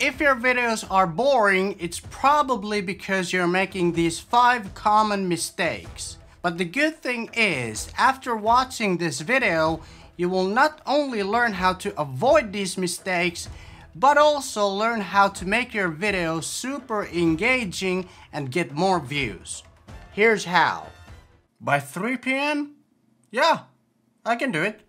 If your videos are boring, it's probably because you're making these 5 common mistakes. But the good thing is, after watching this video, you will not only learn how to avoid these mistakes, but also learn how to make your video super engaging and get more views. Here's how. By 3 p.m.? Yeah, I can do it.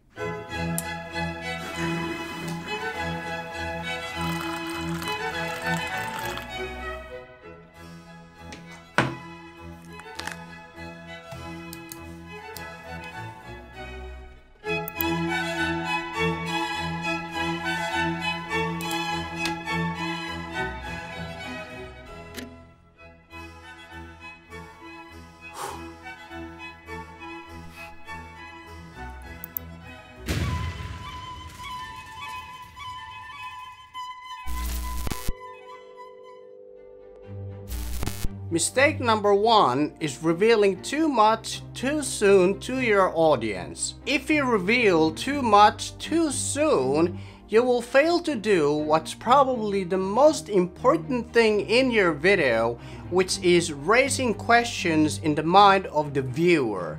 Mistake number one is revealing too much too soon to your audience. If you reveal too much too soon, you will fail to do what's probably the most important thing in your video, which is raising questions in the mind of the viewer.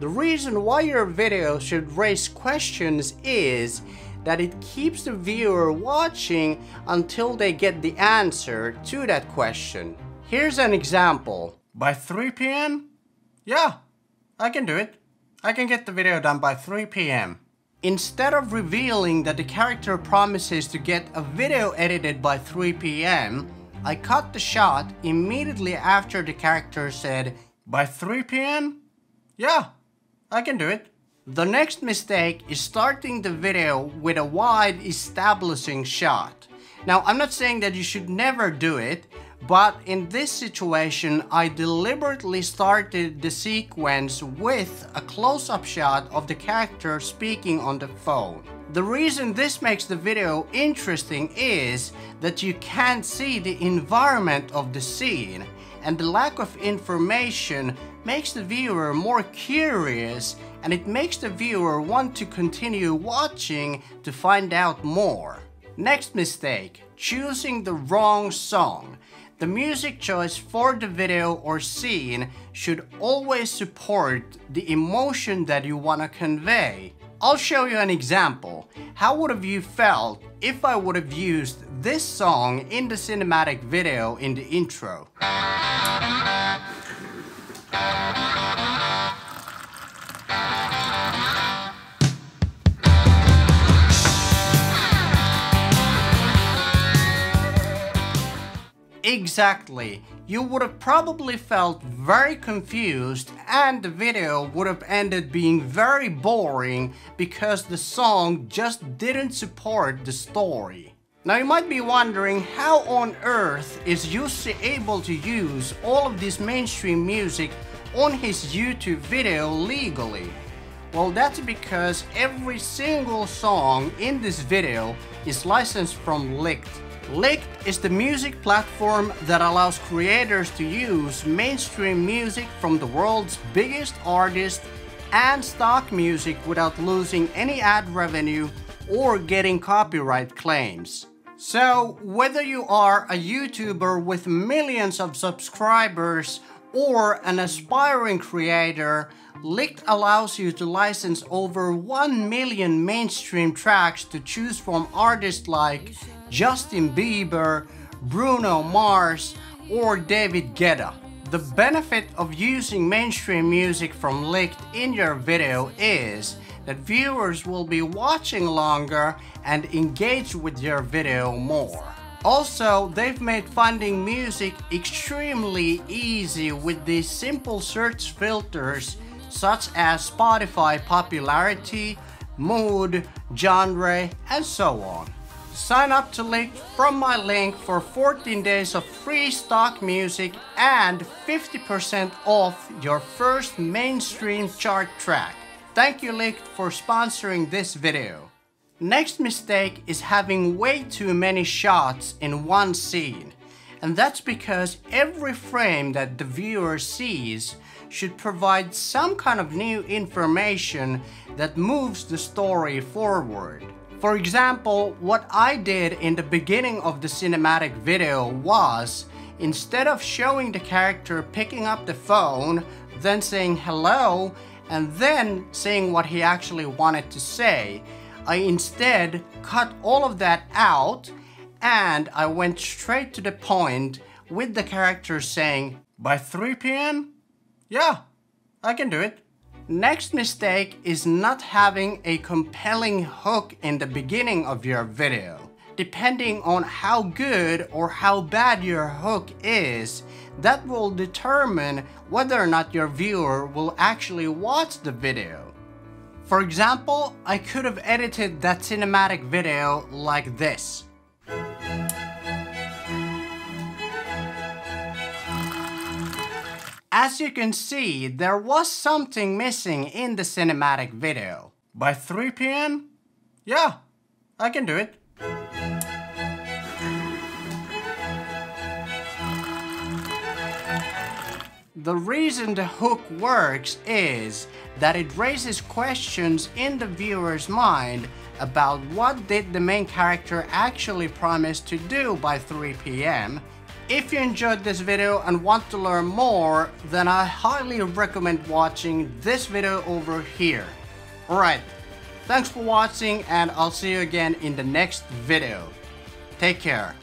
The reason why your video should raise questions is that it keeps the viewer watching until they get the answer to that question. Here's an example. By 3 p.m.? Yeah, I can do it. I can get the video done by 3 p.m. Instead of revealing that the character promises to get a video edited by 3 p.m., I cut the shot immediately after the character said, By 3 p.m.? Yeah, I can do it. The next mistake is starting the video with a wide establishing shot. Now, I'm not saying that you should never do it, but in this situation, I deliberately started the sequence with a close-up shot of the character speaking on the phone. The reason this makes the video interesting is that you can't see the environment of the scene and the lack of information makes the viewer more curious and it makes the viewer want to continue watching to find out more. Next mistake, choosing the wrong song. The music choice for the video or scene should always support the emotion that you want to convey. I'll show you an example. How would have you felt if I would have used this song in the cinematic video in the intro? Exactly. You would have probably felt very confused and the video would have ended being very boring because the song just didn't support the story. Now you might be wondering how on earth is Jussi able to use all of this mainstream music on his YouTube video legally? Well that's because every single song in this video is licensed from Lickd. Lickd is the music platform that allows creators to use mainstream music from the world's biggest artists and stock music without losing any ad revenue or getting copyright claims. So, whether you are a YouTuber with millions of subscribers or an aspiring creator, Lickd allows you to license over 1 million mainstream tracks to choose from artists like Justin Bieber, Bruno Mars, or David Guetta. The benefit of using mainstream music from Lickd in your video is that viewers will be watching longer and engage with your video more. Also, they've made finding music extremely easy with these simple search filters such as Spotify popularity, mood, genre, and so on. Sign up to Lickd from my link for 14 days of free stock music and 50% off your first mainstream chart track. Thank you Lickd for sponsoring this video. Next mistake is having way too many shots in one scene. And that's because every frame that the viewer sees should provide some kind of new information that moves the story forward. For example, what I did in the beginning of the cinematic video was, instead of showing the character picking up the phone, then saying hello, and then saying what he actually wanted to say, I instead cut all of that out and I went straight to the point with the character saying, by 3 p.m.? Yeah, I can do it. Next mistake is not having a compelling hook in the beginning of your video. Depending on how good or how bad your hook is, that will determine whether or not your viewer will actually watch the video. For example, I could have edited that cinematic video like this. As you can see, there was something missing in the cinematic video. By 3 p.m.? Yeah, I can do it. The reason the hook works is that it raises questions in the viewer's mind about what did the main character actually promise to do by 3 p.m. If you enjoyed this video and want to learn more, then I highly recommend watching this video over here. Alright, thanks for watching and I'll see you again in the next video. Take care.